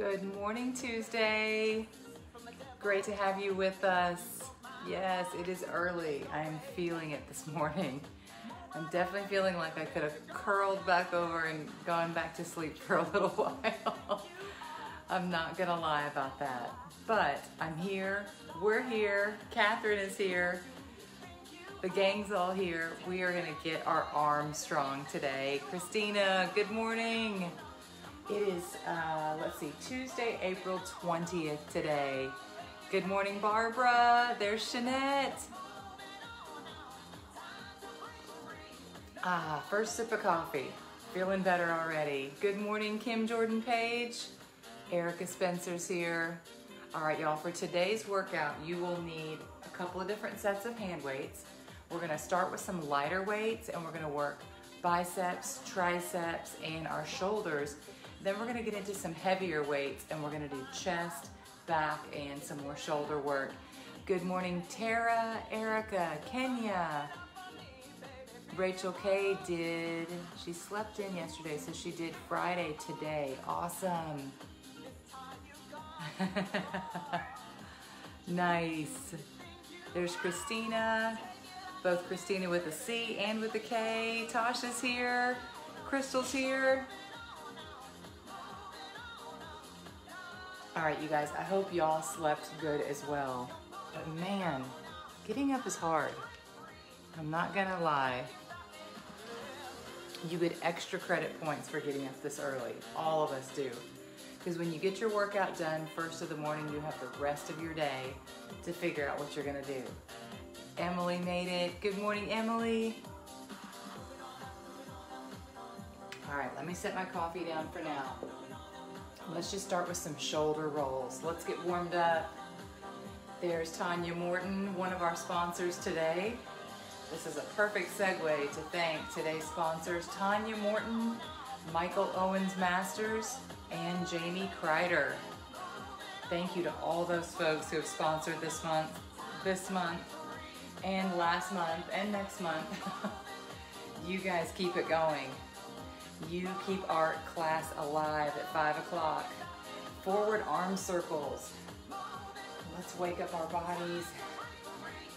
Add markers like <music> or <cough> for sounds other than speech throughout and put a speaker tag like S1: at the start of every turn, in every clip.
S1: Good morning, Tuesday. Great to have you with us. Yes, it is early. I am feeling it this morning. I'm definitely feeling like I could have curled back over and gone back to sleep for a little <laughs> while. I'm not gonna lie about that. But I'm here, we're here, Catherine is here, the gang's all here. We are gonna get our arms strong today. Christina, good morning. It is, uh, let's see, Tuesday, April 20th today. Good morning, Barbara. There's Shanette. Ah, first sip of coffee. Feeling better already. Good morning, Kim Jordan Page. Erica Spencer's here. All right, y'all, for today's workout, you will need a couple of different sets of hand weights. We're gonna start with some lighter weights and we're gonna work biceps, triceps, and our shoulders then we're gonna get into some heavier weights and we're gonna do chest, back, and some more shoulder work. Good morning, Tara, Erica, Kenya. Rachel K did, she slept in yesterday, so she did Friday today. Awesome. <laughs> nice. There's Christina, both Christina with a C and with a K. Tasha's here, Crystal's here. All right, you guys, I hope y'all slept good as well. But man, getting up is hard. I'm not gonna lie. You get extra credit points for getting up this early. All of us do. Because when you get your workout done first of the morning, you have the rest of your day to figure out what you're gonna do. Emily made it. Good morning, Emily. All right, let me set my coffee down for now. Let's just start with some shoulder rolls. Let's get warmed up. There's Tanya Morton, one of our sponsors today. This is a perfect segue to thank today's sponsors, Tanya Morton, Michael Owens Masters, and Jamie Kreider. Thank you to all those folks who have sponsored this month, this month, and last month, and next month. <laughs> you guys keep it going. You keep art class alive at five o'clock. Forward arm circles. Let's wake up our bodies,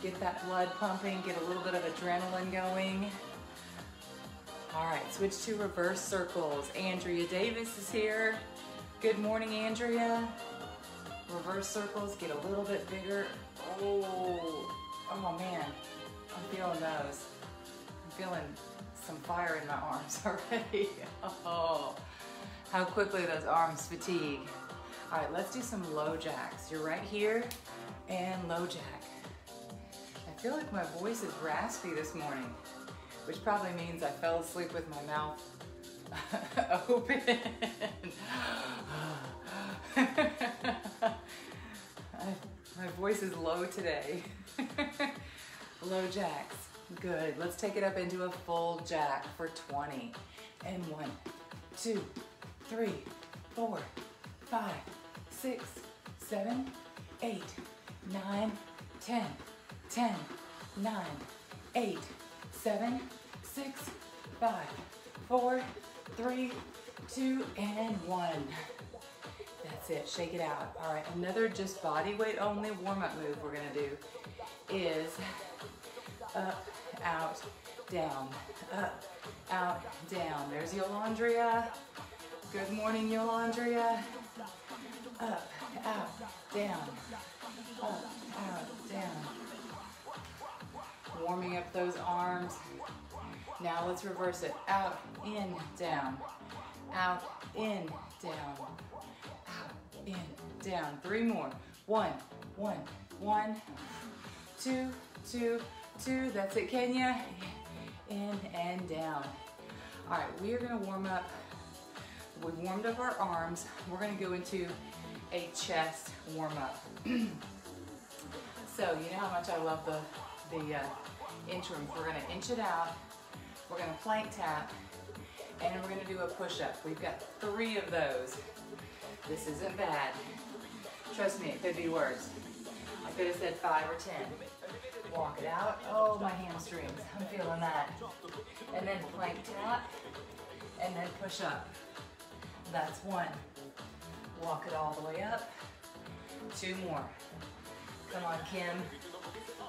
S1: get that blood pumping, get a little bit of adrenaline going. All right, switch to reverse circles. Andrea Davis is here. Good morning, Andrea. Reverse circles, get a little bit bigger. Oh, oh man, I'm feeling those. I'm feeling some fire in my arms <laughs> already. oh, how quickly those arms fatigue. All right, let's do some low jacks. You're right here and low jack. I feel like my voice is raspy this morning, which probably means I fell asleep with my mouth <laughs> open. <laughs> my voice is low today. low jacks. Good. Let's take it up into a full jack for 20. And one, two, three, four, five, six, seven, eight, nine, ten, ten, nine, eight, seven, six, five, four, three, two, and one. That's it, shake it out. All right, another just body weight only warm-up move we're gonna do is up, out, down, up, out, down. There's Yolandria. Good morning, Yolandria. Up, out, down, up, out, down. Warming up those arms. Now let's reverse it. Out, in, down. Out, in, down. Out, in, down. Three more. One, one, one, two, two, two. That's it, Kenya. In and down. All right, we are gonna warm up. We've warmed up our arms. We're gonna go into a chest warm up. <clears throat> so you know how much I love the, the uh, inchworm. We're gonna inch it out. We're gonna plank tap and we're gonna do a push up. We've got three of those. This isn't bad. Trust me, it could be worse. I could have said five or 10. Walk it out. Oh, my hamstrings. I'm feeling that. And then plank tap. And then push up. That's one. Walk it all the way up. Two more. Come on, Kim.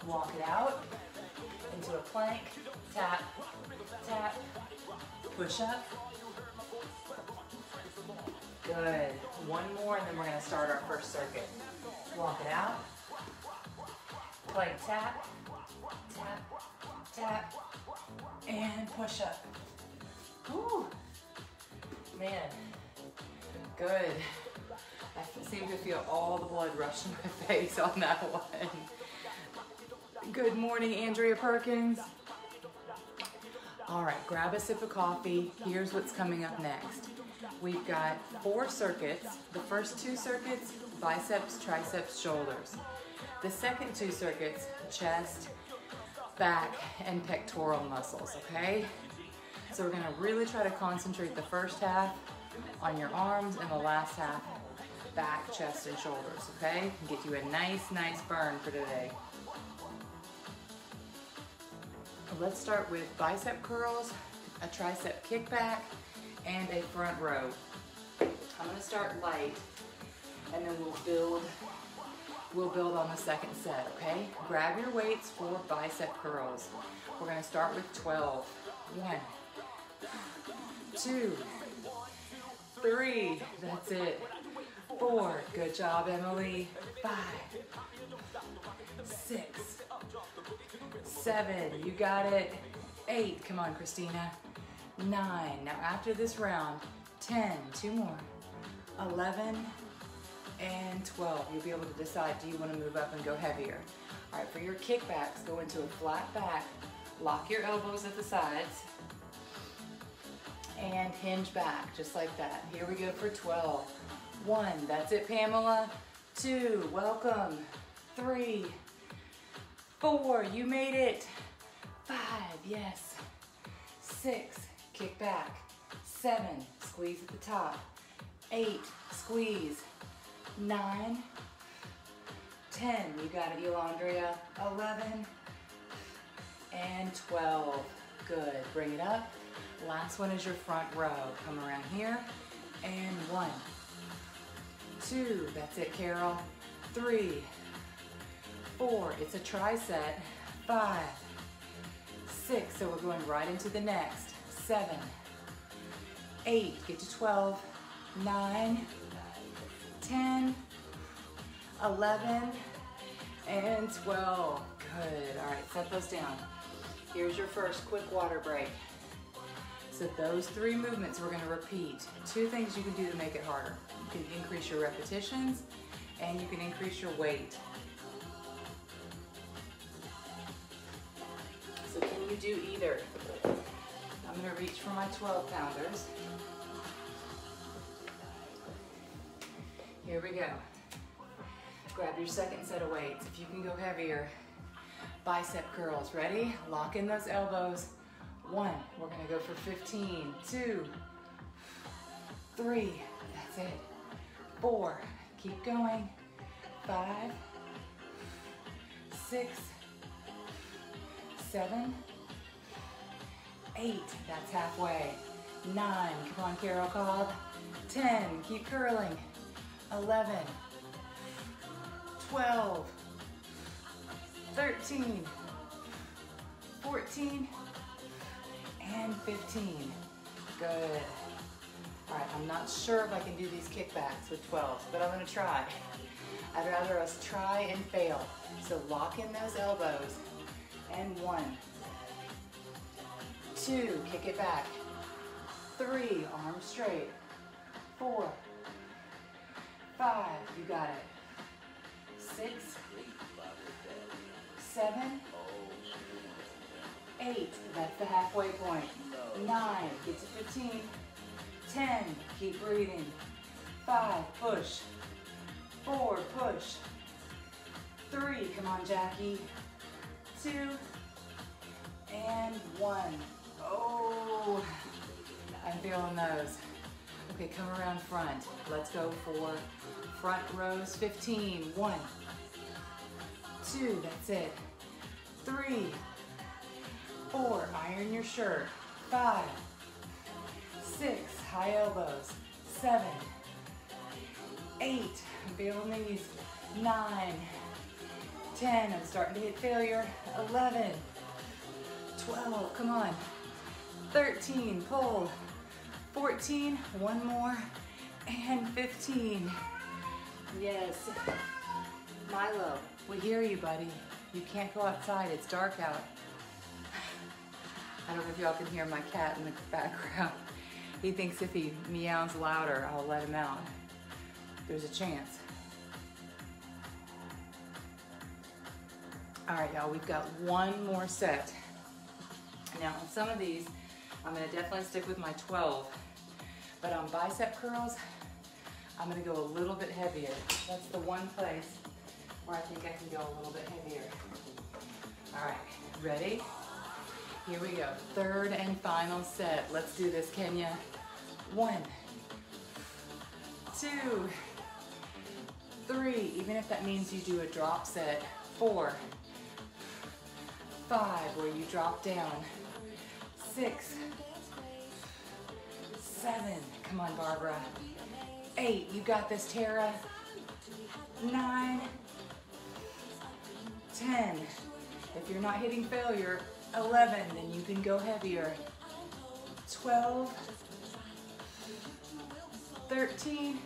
S1: Walk it out into a plank. Tap, tap, push up. Good. One more and then we're gonna start our first circuit. Walk it out. Plank tap, tap, and push up. Woo. Man, good. I seem to feel all the blood rush to my <laughs> face on that one. Good morning, Andrea Perkins. All right, grab a sip of coffee. Here's what's coming up next. We've got four circuits. The first two circuits, biceps, triceps, shoulders. The second two circuits, chest, back, and pectoral muscles, okay? So we're gonna really try to concentrate the first half on your arms and the last half back, chest, and shoulders, okay? Get you a nice, nice burn for today. Let's start with bicep curls, a tricep kickback, and a front row. I'm gonna start light, and then we'll build we'll build on the second set, okay? Grab your weights for bicep curls. We're gonna start with 12. One, two, three, that's it. Four, good job, Emily. Five, six, seven, you got it. Eight, come on, Christina. Nine, now after this round, 10, two more. 11, and 12. You'll be able to decide, do you want to move up and go heavier? All right, for your kickbacks, go into a flat back, lock your elbows at the sides, and hinge back, just like that. Here we go for 12. One, that's it, Pamela. Two, welcome. Three, four, you made it. Five, yes. Six, kick back. Seven, squeeze at the top. Eight, squeeze nine, 10. You got it, Yolandria. 11 and 12. Good. Bring it up. Last one is your front row. Come around here. And one, two. That's it, Carol. Three, four. It's a tricep. Five, six. So we're going right into the next. Seven, eight. Get to 12. Nine, 10, 11, and 12. Good. All right, set those down. Here's your first quick water break. So those three movements we're gonna repeat. Two things you can do to make it harder. You can increase your repetitions and you can increase your weight. So can you do either? I'm gonna reach for my 12 pounders. Here we go. Grab your second set of weights. If you can go heavier, bicep curls. Ready? Lock in those elbows. One, we're gonna go for 15. Two, three, that's it. Four, keep going. Five, six, seven, eight, that's halfway. Nine, come on Carol Cobb. 10, keep curling. 11, 12, 13, 14, and 15. Good. All right, I'm not sure if I can do these kickbacks with 12s, but I'm gonna try. I'd rather us try and fail. So lock in those elbows. And one, two, kick it back. Three, arms straight. Four, five, you got it. Six, seven, eight, that's the halfway point. Nine, get to 15. 10, keep breathing. Five, push. Four, push. Three, come on, Jackie. Two, and one. Oh, I'm feeling those. Okay, come around front. Let's go for front rows. 15. One, two, that's it. Three, four, iron your shirt. Five, six, high elbows. Seven, eight, I'm feeling nine, 10, I'm starting to hit failure, 11, 12, come on, 13, pull, 14, one more, and 15. Yes. Milo, we hear you, buddy. You can't go outside, it's dark out. I don't know if y'all can hear my cat in the background. <laughs> He thinks if he meows louder, I'll let him out. There's a chance. All right, y'all, we've got one more set. Now, on some of these, I'm gonna definitely stick with my 12, but on bicep curls, I'm gonna go a little bit heavier. That's the one place where I think I can go a little bit heavier. All right, ready? Here we go, third and final set. Let's do this, Kenya. One, two, three, even if that means you do a drop set. Four, five, where you drop down. Six, seven, come on, Barbara. Eight, you got this, Tara. Nine, ten. If you're not hitting failure, 11, then you can go heavier. 12, 13,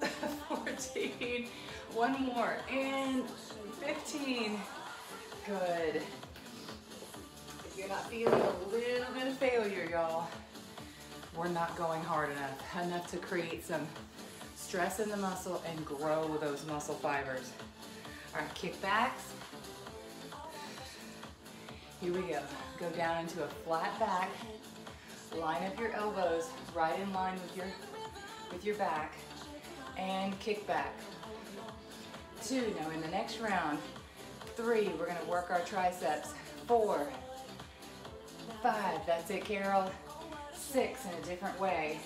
S1: <laughs> 14, one more, and 15. Good. If you're not feeling a little bit of failure, y'all, we're not going hard enough, enough to create some stress in the muscle and grow those muscle fibers. All right, kickbacks. Here we go. Go down into a flat back. Line up your elbows right in line with your with your back and kick back. Two, now in the next round, three, we're gonna work our triceps. Four, five, that's it, Carol. Six, in a different way.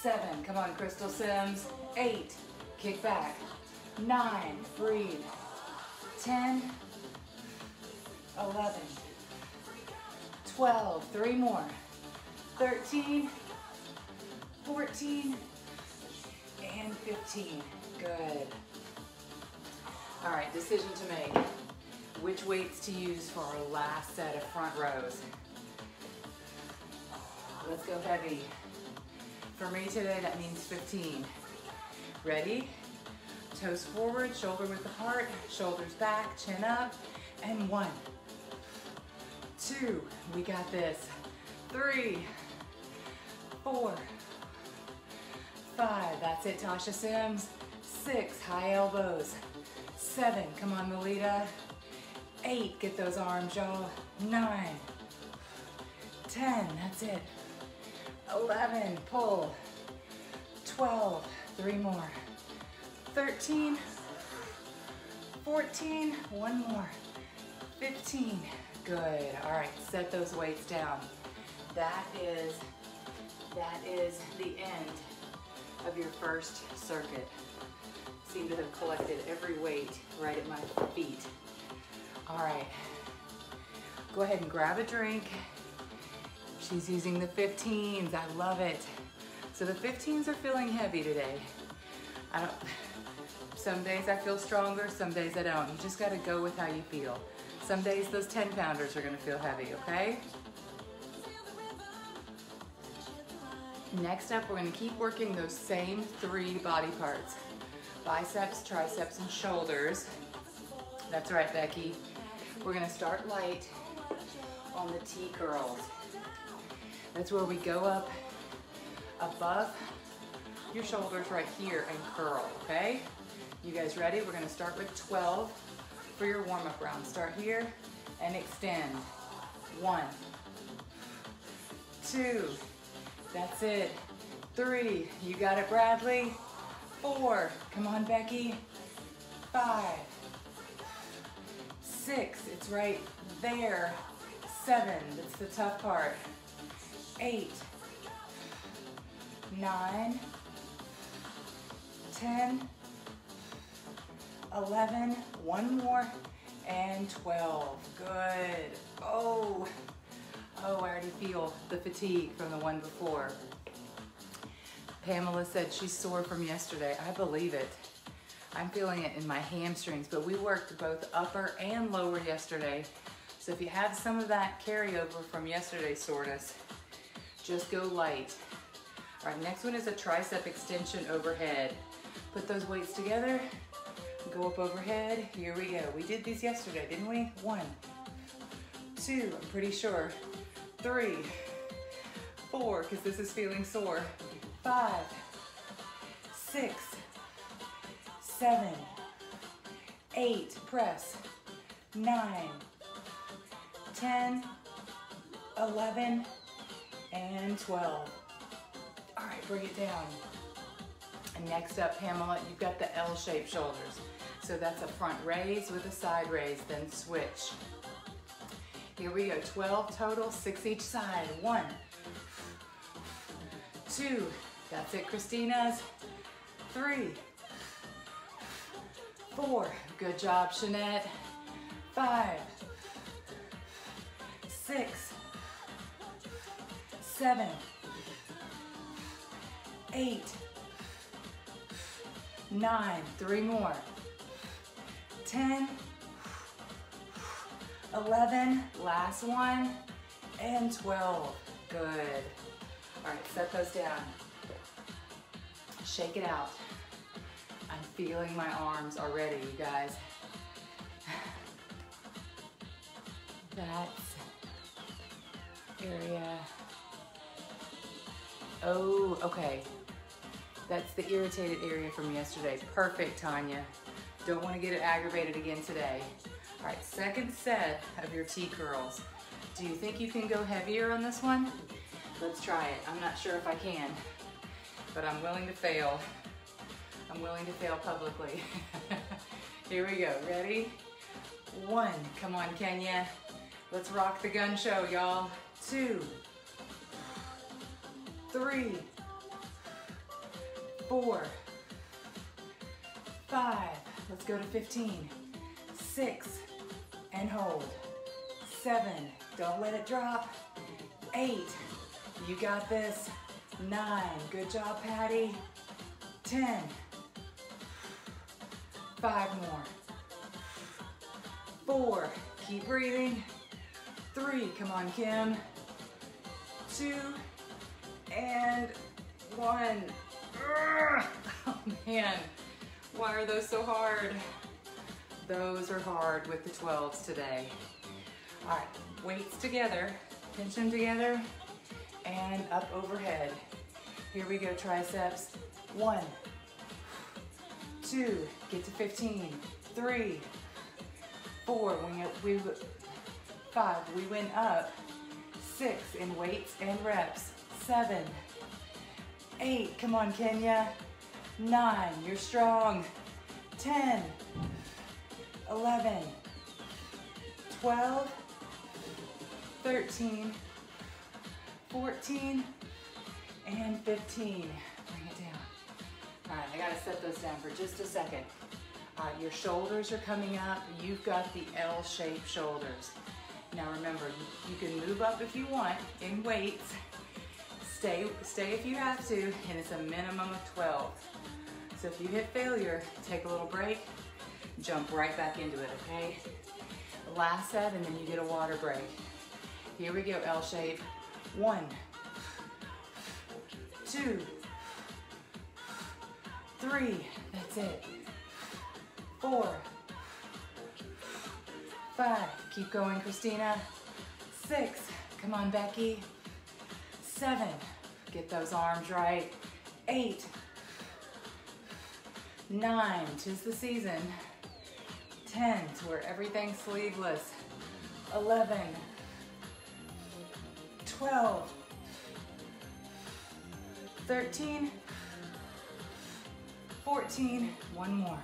S1: Seven, come on, Crystal Sims. Eight, kick back. Nine, breathe. 10, 11, 12, three more. 13, 14, and 15. Good. All right, decision to make. Which weights to use for our last set of front rows? Let's go heavy. For me today, that means 15. Ready? Toes forward, shoulder width apart, shoulders back, chin up, and one, two, we got this, three, four, five, that's it, Tasha Sims, six, high elbows, seven, come on, Melita, eight, get those arms, y'all, nine, ten, that's it, 11, pull, 12, three more, 13, 14, one more, 15, good. All right, set those weights down. That is, that is the end of your first circuit. Seem to have collected every weight right at my feet. All right, go ahead and grab a drink. She's using the 15s, I love it. So the 15s are feeling heavy today. I don't, some days I feel stronger, some days I don't. You just gotta go with how you feel. Some days those 10 pounders are gonna feel heavy, okay? Next up, we're gonna keep working those same three body parts. Biceps, triceps, and shoulders. That's right, Becky. We're gonna start light on the T curls. That's where we go up above your shoulders right here and curl, okay? You guys ready? We're gonna start with 12 for your warm-up round. Start here and extend. One, two, that's it. Three, you got it, Bradley. Four, come on, Becky. Five, six, it's right there. Seven, that's the tough part. Eight, nine, 10, 11, one more, and 12. Good. Oh, oh, I already feel the fatigue from the one before. Pamela said she's sore from yesterday. I believe it. I'm feeling it in my hamstrings, but we worked both upper and lower yesterday. So if you have some of that carryover from yesterday's soreness, just go light. All right, next one is a tricep extension overhead. Put those weights together, go up overhead. Here we go. We did these yesterday, didn't we? One, two, I'm pretty sure. Three, four, because this is feeling sore. Five, six, seven, eight, press, nine, 10, 11, and 12. All right, bring it down. And next up, Pamela, you've got the L-shaped shoulders. So that's a front raise with a side raise, then switch. Here we go, 12 total, six each side. One, two, that's it, Christina's. Three, four, good job, Shanette. Five, six, seven, eight, nine, three more, 10, 11, last one, and 12. Good. All right, set those down. Shake it out. I'm feeling my arms already, you guys. <sighs> That's area. Oh, okay. That's the irritated area from yesterday. Perfect, Tanya. Don't want to get it aggravated again today. All right, second set of your T curls. Do you think you can go heavier on this one? Let's try it. I'm not sure if I can, but I'm willing to fail. I'm willing to fail publicly. <laughs> Here we go, ready? One, come on Kenya. Let's rock the gun show, y'all. Two, three, four, five, let's go to 15, six, and hold, seven, don't let it drop, eight, you got this, nine, good job, Patty, 10, five more, four, keep breathing, three, come on, Kim, two, and one. Oh man, why are those so hard? Those are hard with the 12s today. All right, weights together, pinch them together, and up overhead. Here we go, triceps. One, two, get to 15, three, four, we, we, five, we went up, six in weights and reps, seven, eight, come on Kenya, nine, you're strong, 10, 11, 12, 13, 14, and 15. Bring it down. All right, I gotta set those down for just a second. Right, your shoulders are coming up. You've got the L-shaped shoulders. Now remember, you can move up if you want in weights. Stay, stay if you have to, and it's a minimum of 12. So if you hit failure, take a little break, jump right back into it, okay? Last set, and then you get a water break. Here we go, L shape. One, two, three, that's it. Four, five, keep going, Christina. Six, come on, Becky. Seven, get those arms right. Eight, nine, tis the season. 10, to where everything's sleeveless. 11, 12, 13, 14, one more.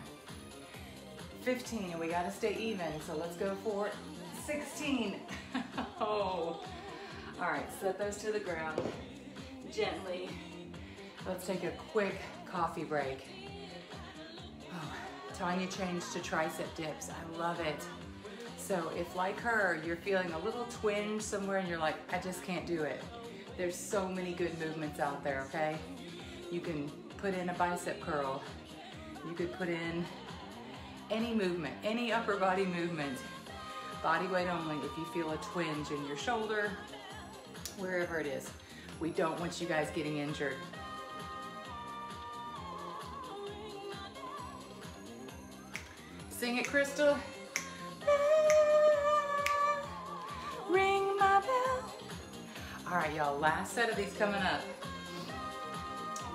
S1: 15, and we gotta stay even, so let's go for 16. <laughs> oh, all right, set those to the ground gently. Let's take a quick coffee break. Oh, Tanya changed to tricep dips. I love it. So if like her, you're feeling a little twinge somewhere and you're like, I just can't do it. There's so many good movements out there, okay? You can put in a bicep curl. You could put in any movement, any upper body movement, body weight only. If you feel a twinge in your shoulder, wherever it is, we don't want you guys getting injured. Sing it, Crystal. Ring my bell. All right, y'all, last set of these coming up.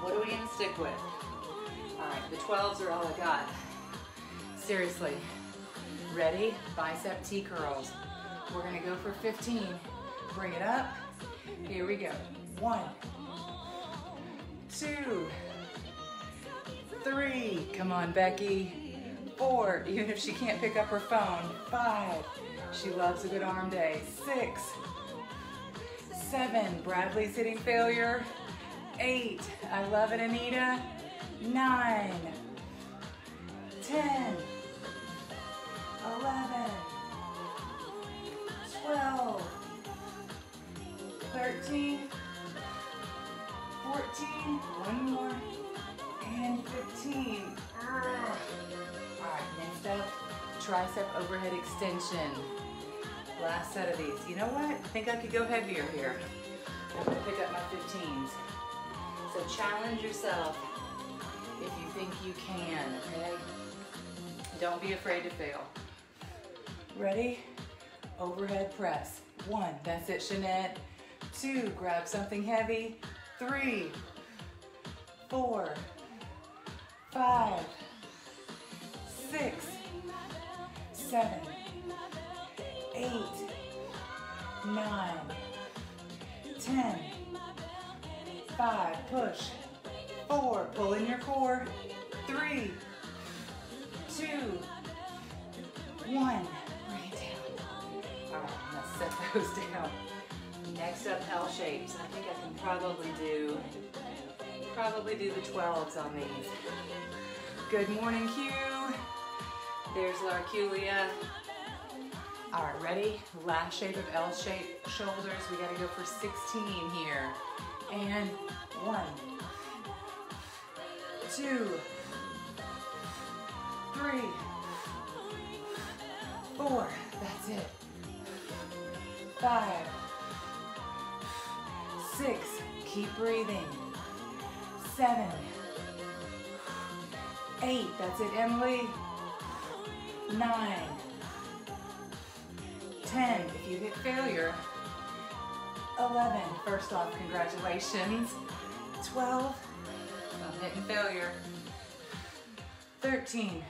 S1: What are we gonna stick with? All right, the 12s are all I got. Seriously, ready? Bicep T curls. We're gonna go for 15. Bring it up. Here we go. One, two, three. Come on, Becky. Four, even if she can't pick up her phone. Five, she loves a good arm day. Six, seven, Bradley's hitting failure. Eight, I love it, Anita. Nine, ten, eleven, twelve, thirteen, fourteen, one more, and fifteen. All right, next up, tricep overhead extension. Last set of these. You know what? I think I could go heavier here. I'm gonna pick up my 15s. So challenge yourself if you think you can, okay? Don't be afraid to fail. Ready? Overhead press. One, that's it, Shanette. Two, grab something heavy. Three, four, five, six, seven, eight, nine, ten, five, push, four, pull in your core, three, two, one, bring it right, let's set those <laughs> down. Up, L shapes. I think I can probably do, probably do the 12s on these. Good morning, Q. There's Larculia. All right, ready? Last shape of L shape shoulders. We gotta go for 16 here. And one, two, three, four. That's it. Five. Keep breathing. Seven, eight. That's it, Emily. Nine, ten. If you hit failure, 11. First off, congratulations. 12. I'm hitting failure. 13.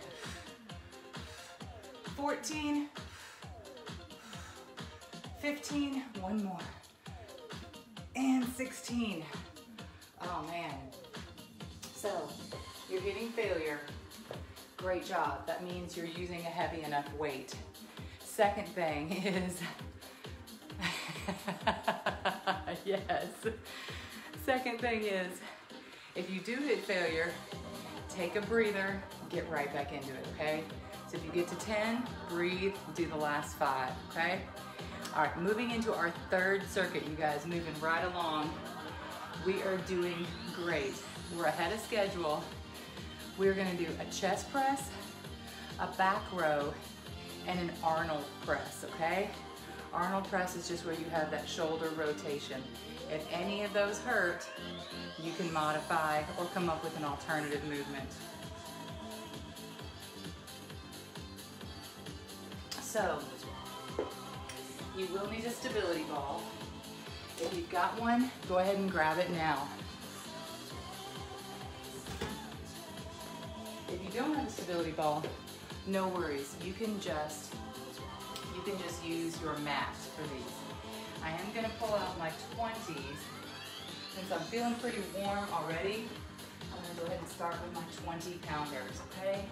S1: 14. 15. One more. And 16. Oh man. So, you're hitting failure. Great job. That means you're using a heavy enough weight. Second thing <laughs> is <laughs> yes. Second thing is, if you do hit failure, take a breather, get right back into it, okay? So if you get to 10, breathe, do the last five, okay? All right, moving into our third circuit, you guys, moving right along. We are doing great. We're ahead of schedule. We're gonna do a chest press, a back row, and an Arnold press, okay? Arnold press is just where you have that shoulder rotation. If any of those hurt, you can modify or come up with an alternative movement. So, you will need a stability ball. If you've got one, go ahead and grab it now. If you don't have a stability ball, no worries. You can just you can just use your mat for these. I am gonna pull out my 20s. Since I'm feeling pretty warm already, I'm gonna go ahead and start with my 20 pounders, okay?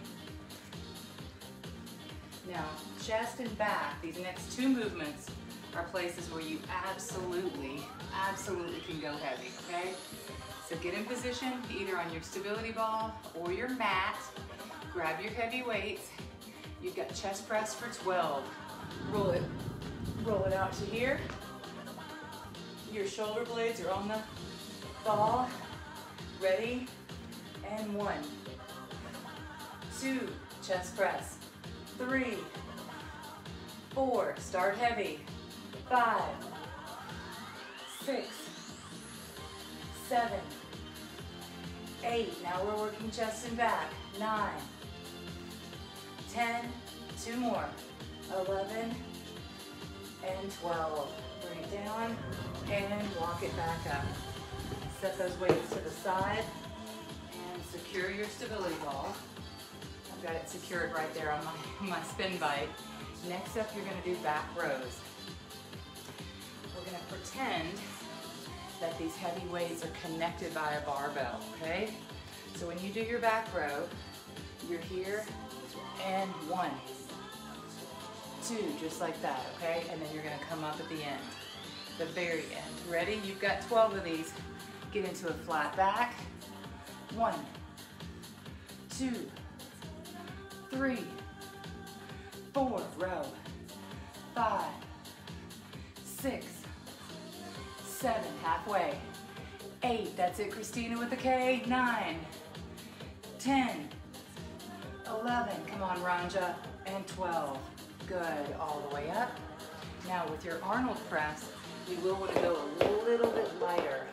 S1: Now, chest and back, these next two movements are places where you absolutely, absolutely can go heavy, okay? So get in position, either on your stability ball or your mat. Grab your heavy weights. You've got chest press for 12. Roll it, roll it out to here. Your shoulder blades are on the ball. Ready? And one, two, chest press, three, four, start heavy, five, six, seven, eight, now we're working chest and back, nine, ten, two more, 11, and 12. Bring it down and walk it back up. Set those weights to the side and secure your stability ball. Got it secured right there on my, <laughs> my spin bike. Next up, you're gonna do back rows. We're gonna pretend that these heavy weights are connected by a barbell, okay? So when you do your back row, you're here and one, two, just like that, okay? And then you're gonna come up at the end, the very end. Ready? You've got 12 of these. Get into a flat back. One, two, three, four, row, five, six, seven, halfway, eight, that's it, Christina with the K, nine, 10, 11, come on, Ranja, and 12. Good, all the way up. Now with your Arnold press, you will want to go a little bit lighter.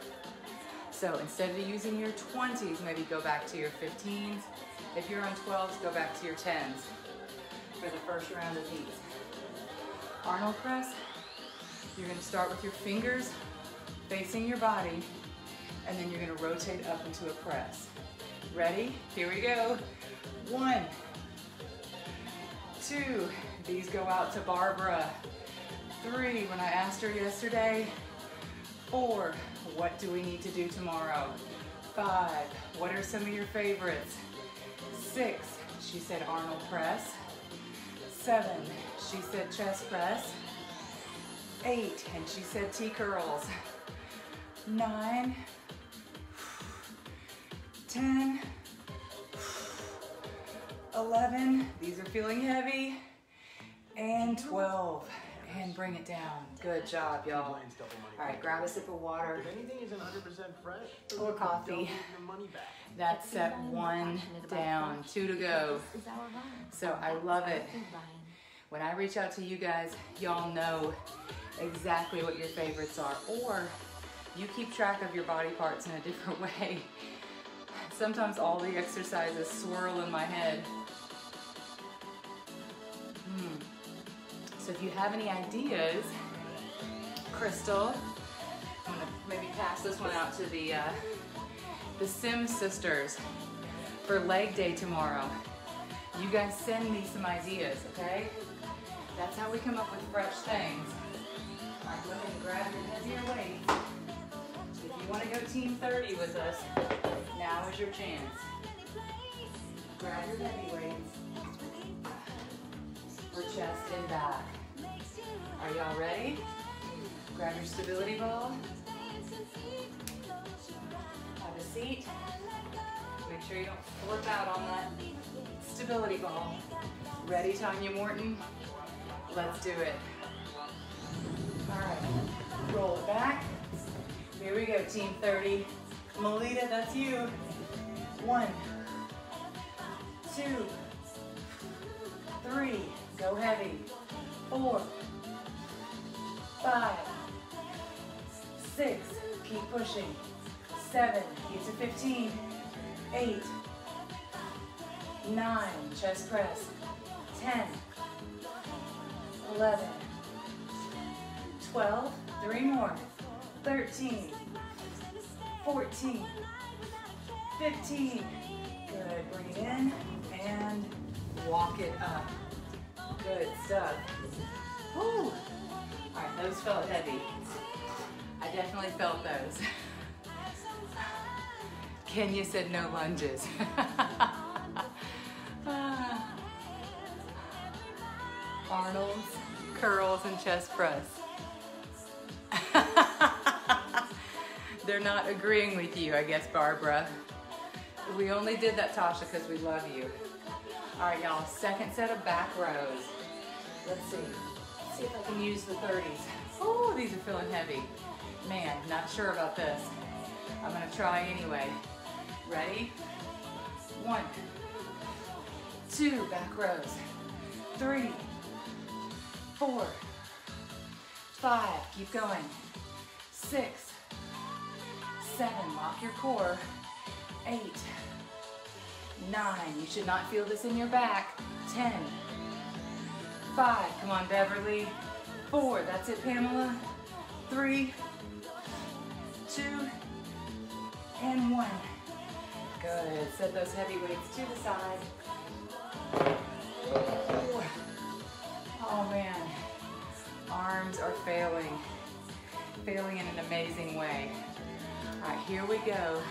S1: So instead of using your 20s, maybe go back to your 15s. If you're on 12s, go back to your 10s for the first round of these. Arnold press, you're gonna start with your fingers facing your body, and then you're gonna rotate up into a press. Ready? Here we go. One, two, these go out to Barbara. Three, when I asked her yesterday. Four, what do we need to do tomorrow? Five, what are some of your favorites? Six, she said Arnold press. Seven, she said chest press. Eight, and she said T curls. Nine, ten, 11, these are feeling heavy, and 12, and bring it down. Good job, y'all. All right, grab a sip of water.
S2: If anything isn't 100% fresh,
S1: Or coffee.
S2: don't give your money back.
S1: That's set one down, two to go. So I love it. When I reach out to you guys, y'all know exactly what your favorites are, or you keep track of your body parts in a different <laughs> way. Sometimes all the exercises swirl in my head. So if you have any ideas, Crystal, I'm gonna maybe pass this one out to the uh, the Sim sisters for leg day tomorrow. You guys send me some ideas, okay? That's how we come up with fresh things. All right, go ahead and grab your heavier weights. If you want to go team 30 with us, now is your chance. Grab your heavy weights chest and back. Are y'all ready? Grab your stability ball. Have a seat. Make sure you don't flip out on that stability ball. Ready, Tanya Morton? Let's do it. All right, roll it back. Here we go, team 30. Melita, that's you. One, two, three, go heavy. Four, five, six, keep pushing. Seven, get to 15. Eight, nine, chest press. 10, 11, 12, three more. 13, 14, 15. Good, bring it in and walk it up. Good stuff. Woo. All right, those felt heavy. I definitely felt those. <laughs> Kenya said no lunges. <laughs> Ah. Arnold's, curls, and chest press. <laughs> They're not agreeing with you, I guess, Barbara. We only did that, Tasha, because we love you. All right, y'all, second set of back rows. Let's see. Let's see if I can use the 30s. Oh, these are feeling heavy. Man, not sure about this. I'm gonna try anyway. Ready? One, two, back rows. Three, four, five, keep going. Six, seven, lock your core. Eight, nine, you should not feel this in your back. Ten, five, come on Beverly. Four, that's it Pamela. Three, two, and one. Good, set those heavy weights to the side. Oh man, arms are failing, failing in an amazing way. All right, here we go.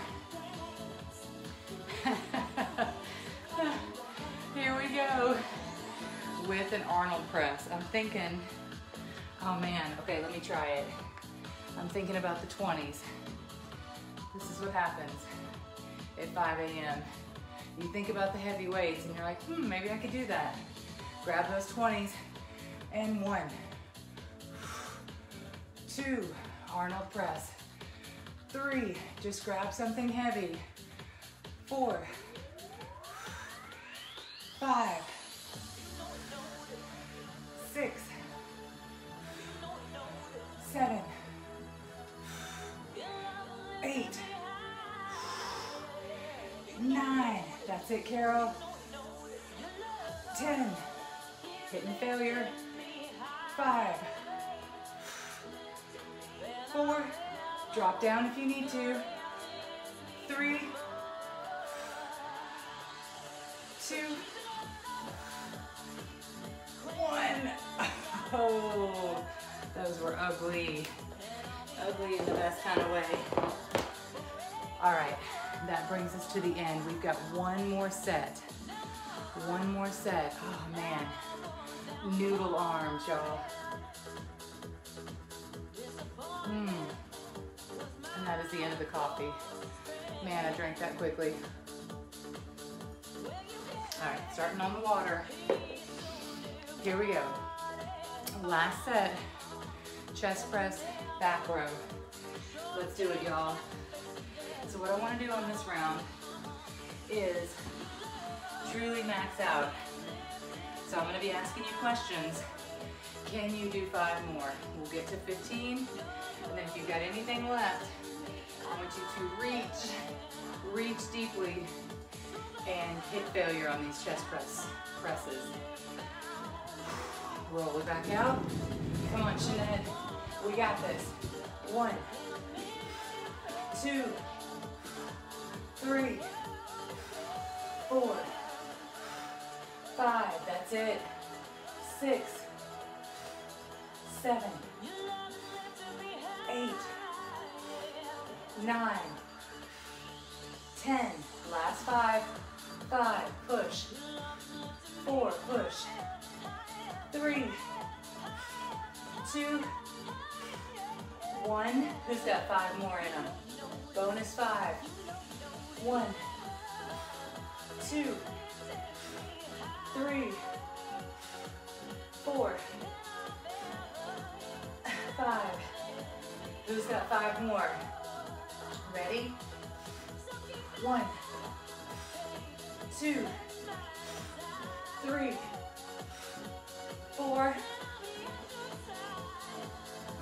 S1: Go with an Arnold press. I'm thinking, oh man, okay, let me try it. I'm thinking about the 20s. This is what happens at 5 a.m. You think about the heavy weights and you're like, hmm, maybe I could do that. Grab those 20s and one, two, Arnold press, three, just grab something heavy, four, five, six, seven, eight, nine, that's it, Carol, 10, hitting failure, five, four, drop down if you need to, three, two, one. <laughs> Oh, those were ugly. Ugly in the best kind of way. All right, that brings us to the end. We've got one more set. One more set. Oh man, noodle arms, y'all. Mmm. And that is the end of the coffee. Man, I drank that quickly. All right, starting on the water. Here we go. Last set, chest press, back row. Let's do it, y'all. So what I wanna do on this round is truly max out. So I'm gonna be asking you questions. Can you do five more? We'll get to 15, and then if you've got anything left, I want you to reach, reach deeply, and hit failure on these chest press presses. Roll it back out. Come on, Shanette. We got this. One, two, three, four, five, that's it. Six, seven, eight, nine, ten. Last five. Five, push. Four, push. Three, two, one. Who's got five more in them? Bonus five. One, two, three, four, five. Who's got five more? Ready? One, two, three, four,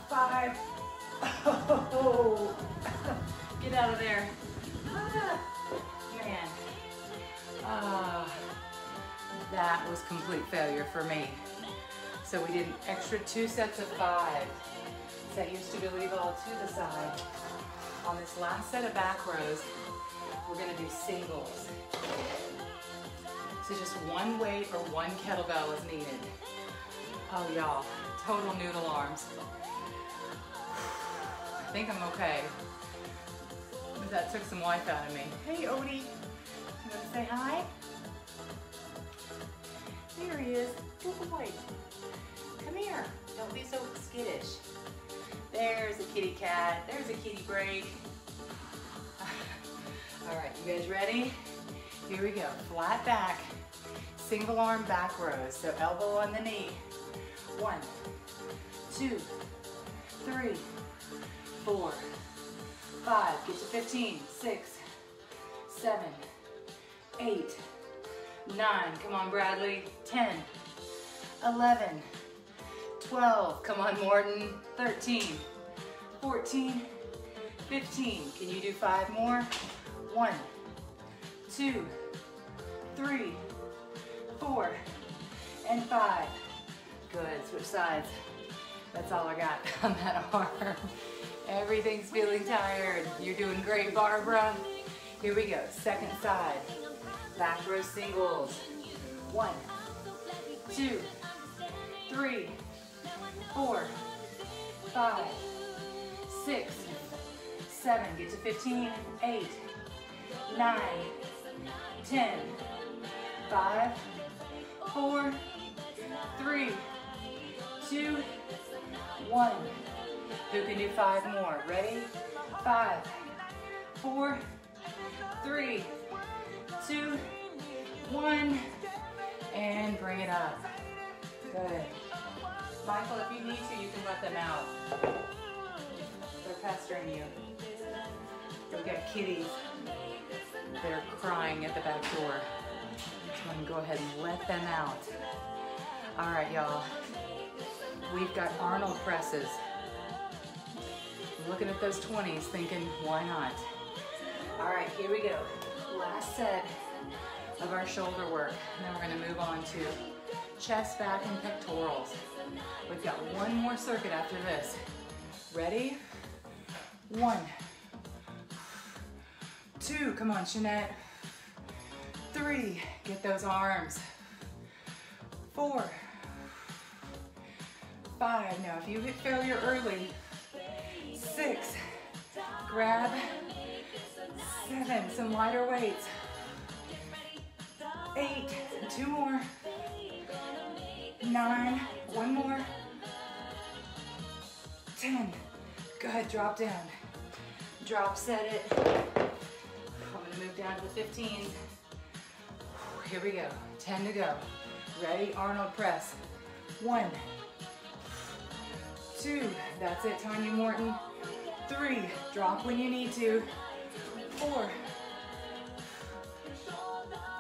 S1: five. Oh, <laughs> get out of there. Man. Ah, that was complete failure for me. So we did an extra two sets of five. Set your stability ball to the side. On this last set of back rows, we're gonna do singles. So just one weight or one kettlebell is needed. Oh y'all, total noodle arms. I think I'm okay. That took some life out of me. Hey Odie, you wanna say hi? There he is, good boy. Come here, don't be so skittish. There's a kitty cat, there's a kitty break. <laughs> All right, you guys ready? Here we go, flat back, single arm back rows. So elbow on the knee. One, two, three, four, five. Get to 15, six, seven, eight, nine. Come on, Bradley. 10, 11, 12. Come on, Morton. 13, 14, 15. Can you do five more? One, two, three, four, and five. Good, switch sides. That's all I got <laughs> on that arm. Everything's feeling tired. You're doing great, Barbara. Here we go, second side. Back row singles. One, two, three, four, five, six, seven, get to 15, eight, nine, 10, five, four, three, two, one. Who can do five more? Ready? Five, four, three, two, one, and bring it up. Good. Michael, if you need to, you can let them out. They're pestering you. We've got kitties that are crying at the back door. I'm gonna go ahead and let them out. All right, y'all. We've got Arnold presses. looking at those 20s thinking, why not? All right, here we go. Last set of our shoulder work. And then we're gonna move on to chest, back, and pectorals. We've got one more circuit after this. Ready? One, two, come on, Shanette. Three, get those arms. Four, five, now if you hit failure early, six, grab, seven, some lighter weights, eight, two more, nine, one more, 10, good, drop down, drop set it, I'm gonna move down to the 15, here we go, 10 to go, ready, Arnold press, one, two, that's it, Tanya Morton, three, drop when you need to, four,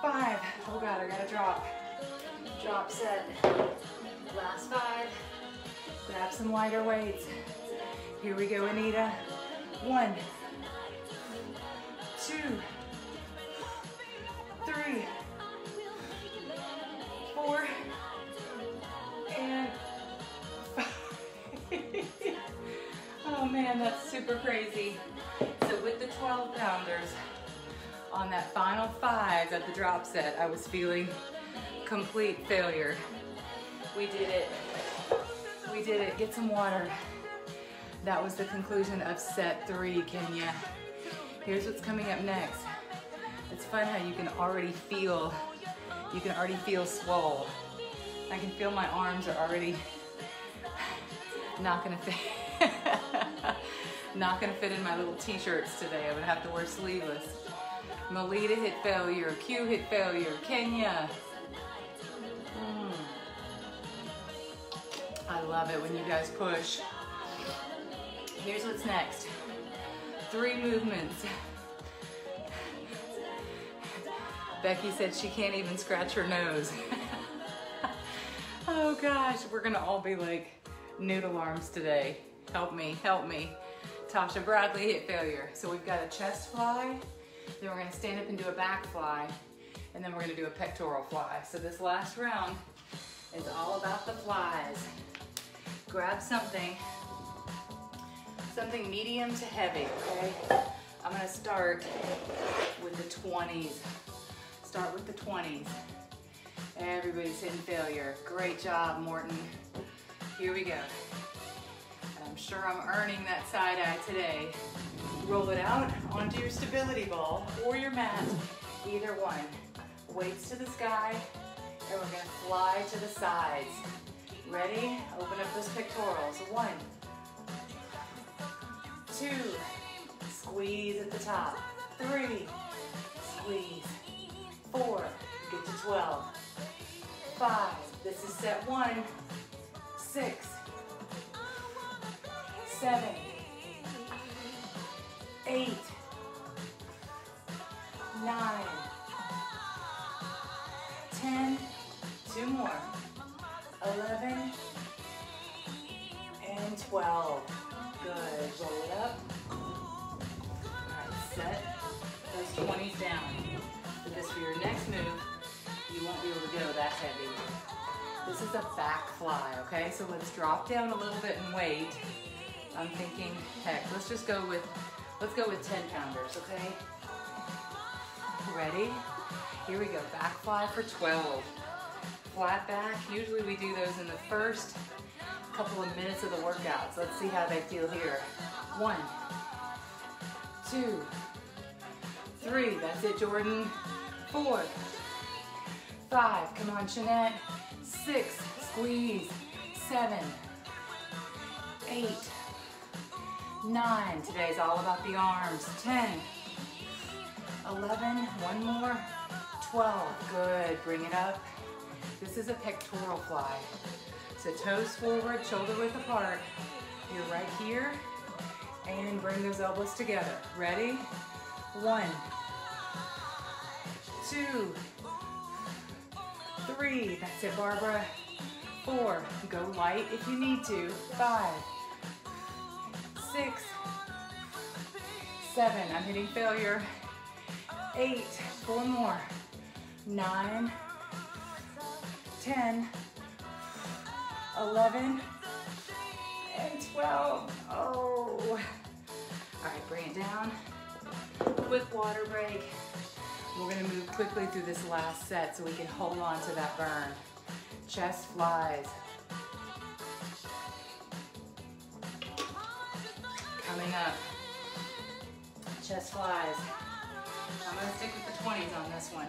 S1: five, oh God, I gotta drop, drop set, last five, grab some lighter weights, here we go, Anita, one, two, man, that's super crazy. So with the 12 pounders, on that final five of the drop set, I was feeling complete failure. We did it. We did it. Get some water. That was the conclusion of set three, Kenya. Here's what's coming up next. It's fun how you can already feel, you can already feel swole. I can feel my arms are already <laughs> not gonna fit, <laughs> not gonna fit in my little t-shirts today. I'm gonna have to wear sleeveless. Melita hit failure, Q hit failure, Kenya. Mm. I love it when you guys push. Here's what's next. Three movements. Becky said she can't even scratch her nose. <laughs> oh gosh, we're gonna all be like noodle arms today. Help me, help me. Tasha Bradley hit failure. So we've got a chest fly, then we're gonna stand up and do a back fly, and then we're gonna do a pectoral fly. So this last round is all about the flies. Grab something, something medium to heavy, okay? I'm gonna start with the 20s. Start with the 20s. Everybody's hitting failure. Great job, Morton. Here we go. I'm sure I'm earning that side eye today. Roll it out onto your stability ball or your mat, either one. Weights to the sky, and we're gonna fly to the sides. Ready? Open up those pectorals. One, two, squeeze at the top. Three, squeeze. Four, get to 12. Five, this is set one. Six, seven, eight, nine, ten, two more, eleven, and 12. Good, roll it up. All right, set those 20s down. Because for your next move, you won't be able to go that heavy. This is a back fly, okay? So let's drop down a little bit and weight. I'm thinking, heck, let's just go with, let's go with 10 pounders, okay? Ready? Here we go, back fly for 12. Flat back, usually we do those in the first couple of minutes of the workouts. Let's see how they feel here. One, two, three, that's it, Jordan. Four, five, come on, Jeanette. Six, squeeze. Seven, eight, nine. Today's all about the arms. 10, 11, one more, 12. Good, bring it up. This is a pectoral fly. So toes forward, shoulder width apart. You're right here, and bring those elbows together. Ready? One, two, three. That's it, Barbara. Four. Go light if you need to. Five, six, seven. I'm hitting failure. Eight. Four more. Nine, ten, eleven, and 12. Oh. All right, bring it down. Quick water break. We're gonna move quickly through this last set so we can hold on to that burn. Chest flies. Coming up. Chest flies. I'm gonna stick with the 20s on this one.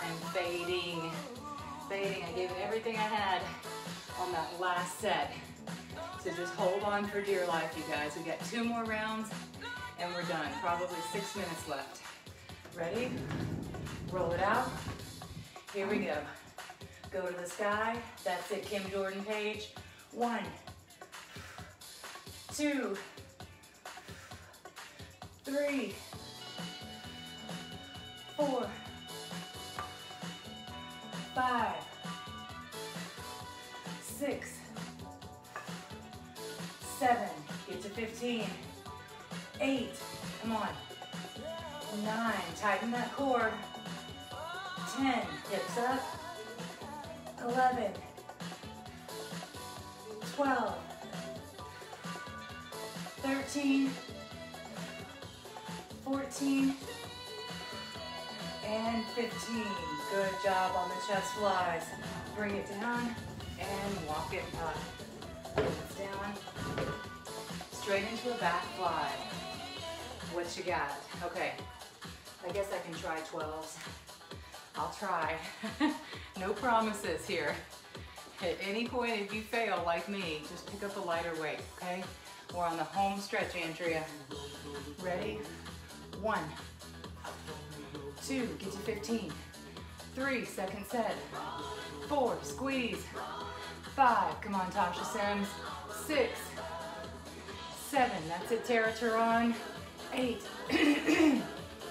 S1: I'm fading, fading. I gave it everything I had on that last set. So just hold on for dear life, you guys. We got two more rounds and we're done. Probably six minutes left. Ready? Roll it out. Here we go. Go to the sky. That's it, Kim Jordan Page. One, two, three, four, five, six, seven, get to 15, eight, come on, nine, tighten that core, 10, hips up, 11, 12, 13, 14, and 15. Good job on the chest flies. Bring it down and walk it up. Down, straight into a back fly. What you got? Okay, I guess I can try 12s. I'll try. <laughs> no promises here. At any point, if you fail like me, just pick up a lighter weight, okay? We're on the home stretch, Andrea. Ready? One, two, get to 15. Three, second set. Four, squeeze. Five, come on, Tasha Sims. Six, seven, that's it, Tara Turon. Eight, <clears throat>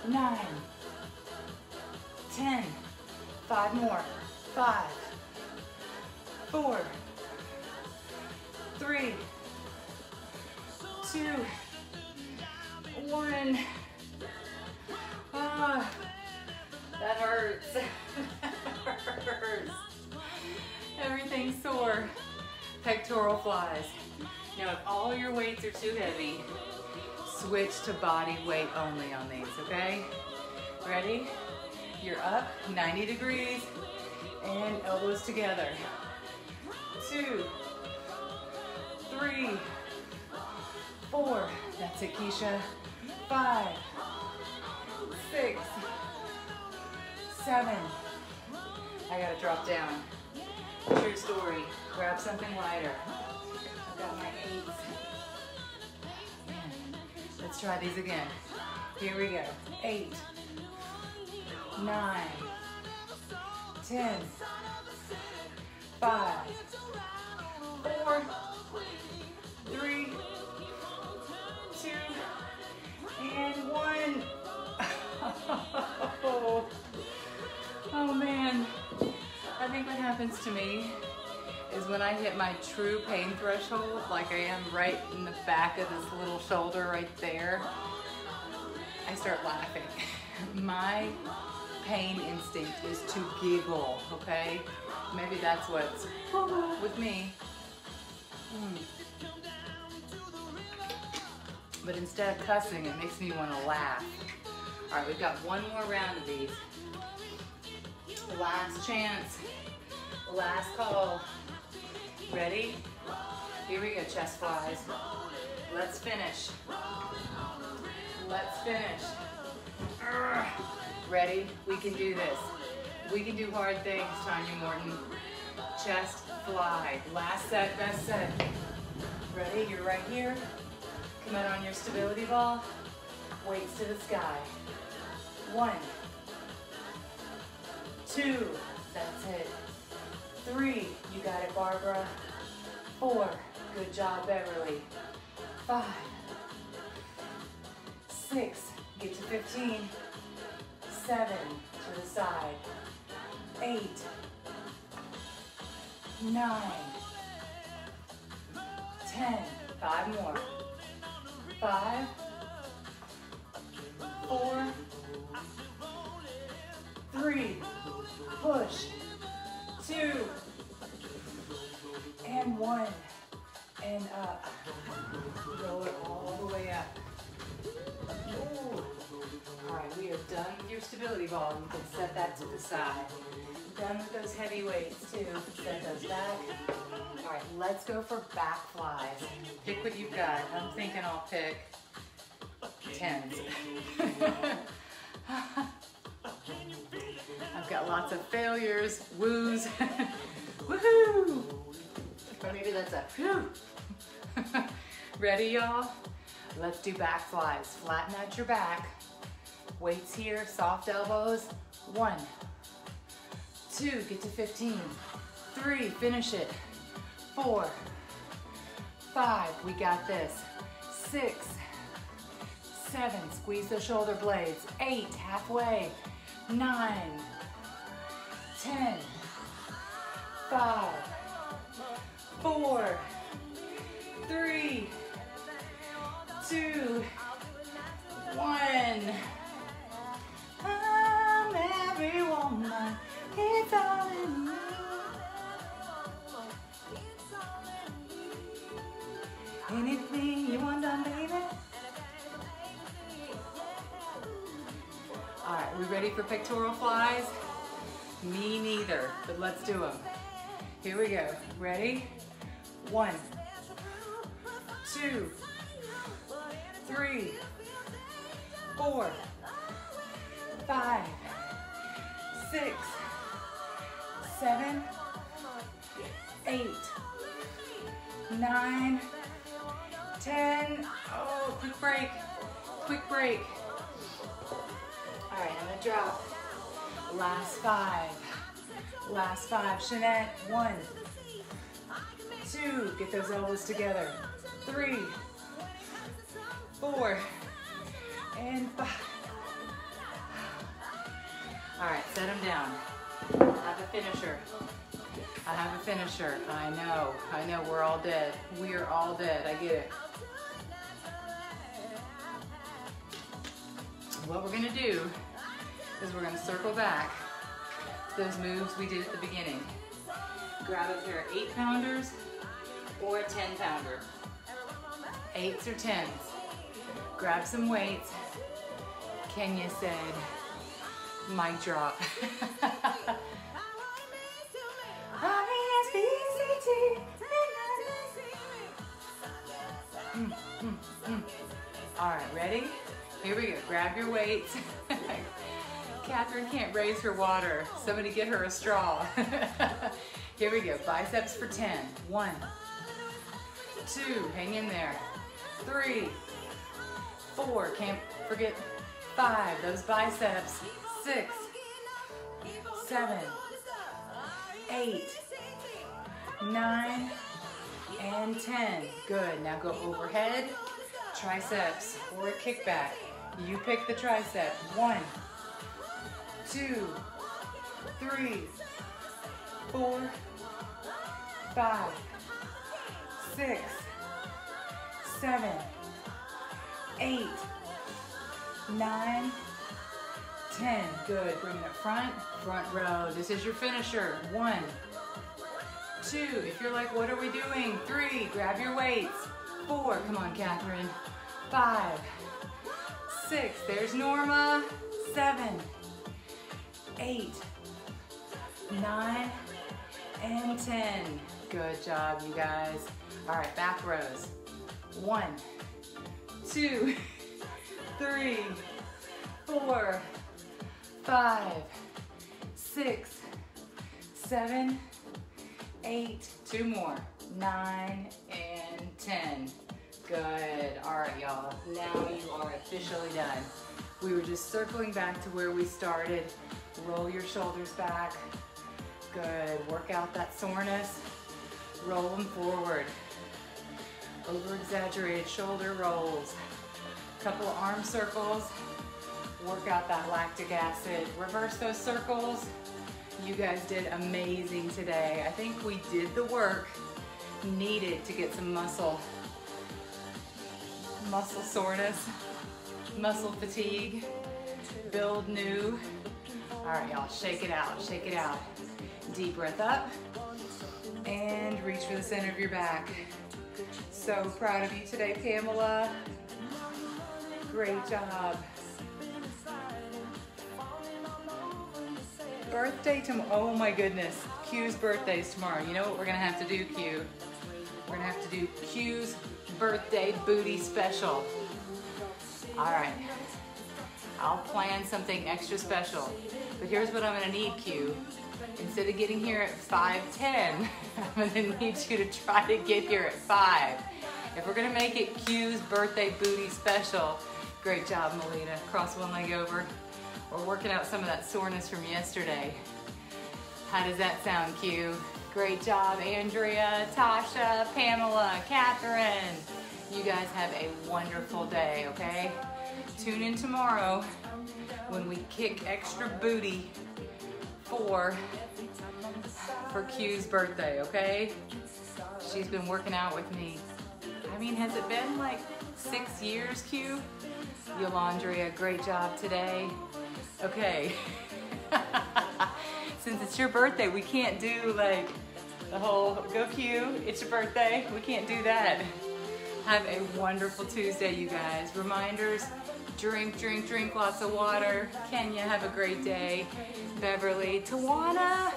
S1: nine, ten. Five more. Five, four, three, two, one. Ah, that hurts. <laughs> that hurts. Everything's sore. Pectoral flies. Now, if all your weights are too heavy, switch to body weight only on these, okay? Ready? You're up 90 degrees and elbows together. Two, three, four. That's it, Keisha. Five, six, seven. I gotta drop down. True story. Grab something lighter. I've got my eights. Let's try these again. Here we go. Eight, nine, ten, five, four, three, two, and one. Oh, <laughs> oh man, I think what happens to me is when I hit my true pain threshold, like I am right in the back of this little shoulder right there, I start laughing. <laughs> my pain instinct is to giggle, okay? Maybe that's what's with me. Mm. But instead of cussing, it makes me want to laugh. All right, we've got one more round of these. Last chance, last call. Ready? Here we go, chest flies. Let's finish. Let's finish. Ready? We can do this. We can do hard things, Tanya Morton. Chest fly. Last set, best set. Ready? You're right here. Out on your stability ball. Weights to the sky. One. Two. That's it. Three. You got it, Barbara. Four. Good job, Beverly. Five. Six. Get to 15. Seven. To the side. Eight. Nine. Ten. Five more. Five. Four. Three. Push. Two. And one. And up. Roll it all the way up. All right, we are done with your stability ball. You can set that to the side. Done with those heavy weights too. Set those back. All right, let's go for back flies. Pick what you've got. I'm thinking I'll pick tens. <laughs> I've got lots of failures, woos, <laughs> woohoo! Or maybe that's a whew. <laughs> Ready, y'all? Let's do back flies. Flatten out your back. Weights here, soft elbows. One, two, get to 15. Three, finish it. Four, five, we got this. Six, seven, squeeze the shoulder blades. Eight, halfway. Nine, ten, five, four, three, two, one. Woman. It's all in you. Anything you want done, baby? All right, we ready for pectoral flies? Me neither, but let's do them. Here we go. Ready? One, two, three, four, five, six, seven, eight, nine, ten. Oh, quick break. Quick break. All right, I'm gonna drop. Last five. Last five. Shanette, one, two, get those elbows together. Three, four, and five. All right, set them down. I have a finisher. I have a finisher. I know, I know, we're all dead. We are all dead, I get it. What we're gonna do is we're gonna circle back to those moves we did at the beginning. Grab a pair of eight pounders or a 10 pounder. Eights or tens. Grab some weights. Kenya said, mic drop. <laughs> Mm, mm, mm. All right, ready? Here we go. Grab your weights. <laughs> Catherine can't raise her water. Somebody get her a straw. <laughs> Here we go. Biceps for 10. One, two, hang in there. Three, four, can't forget five, those biceps. Six, seven, eight, nine, and 10. Good, now go overhead, triceps, or a kickback. You pick the tricep. One, two, three, four, five, six, seven, eight, nine, ten. Good. Bring it up front, front row. This is your finisher. One, two. If you're like, what are we doing? Three. Grab your weights. Four. Come on, Catherine. Five, six. There's Norma. Seven, eight, nine, and 10. Good job, you guys. All right, back rows. One, two, <laughs> three, four, five, six, seven, eight, two more, nine, and 10. Good. All right, y'all. Now you are officially done. We were just circling back to where we started. Roll your shoulders back. Good. Work out that soreness. Roll them forward. Over exaggerated shoulder rolls. Couple arm circles. Work out that lactic acid. Reverse those circles. You guys did amazing today. I think we did the work needed to get some muscle, muscle soreness, muscle fatigue, build new. All right, y'all, shake it out, shake it out. Deep breath up and reach for the center of your back. So proud of you today, Pamela. Great job. Birthday tomorrow. Oh my goodness. Q's birthday is tomorrow. You know what we're gonna have to do, Q? We're gonna have to do Q's birthday booty special. All right. I'll plan something extra special. But here's what I'm gonna need, Q. Instead of getting here at 5.10, <laughs> I'm gonna need you to try to get here at 5. If we're gonna make it Q's birthday booty special, great job, Melina. Cross one leg over. We're working out some of that soreness from yesterday. How does that sound, Q? Great job, Andrea, Tasha, Pamela, Catherine. You guys have a wonderful day, okay? Tune in tomorrow when we kick extra booty for, for Q's birthday, okay? She's been working out with me. I mean, has it been like six years, Q? Yolandria, great job today. Okay. <laughs> Since it's your birthday, we can't do like the whole go Q, it's your birthday. We can't do that. Have a wonderful Tuesday, you guys. Reminders, drink, drink, drink lots of water. Kenya, have a great day. Beverly, Tawana.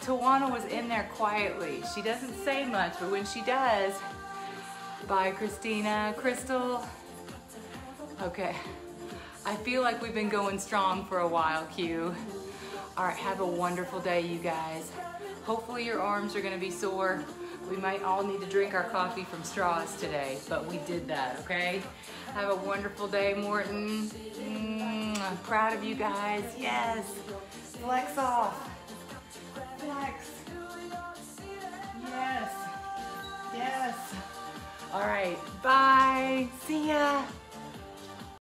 S1: Tawana was in there quietly. She doesn't say much, but when she does, bye Christina. Crystal, okay. I feel like we've been going strong for a while, Q. All right, have a wonderful day, you guys. Hopefully your arms are gonna be sore. We might all need to drink our coffee from straws today, but we did that, okay? Have a wonderful day, Morton. Mm, I'm proud of you guys, yes. Flex off, flex. Yes, yes. All right, bye, see ya.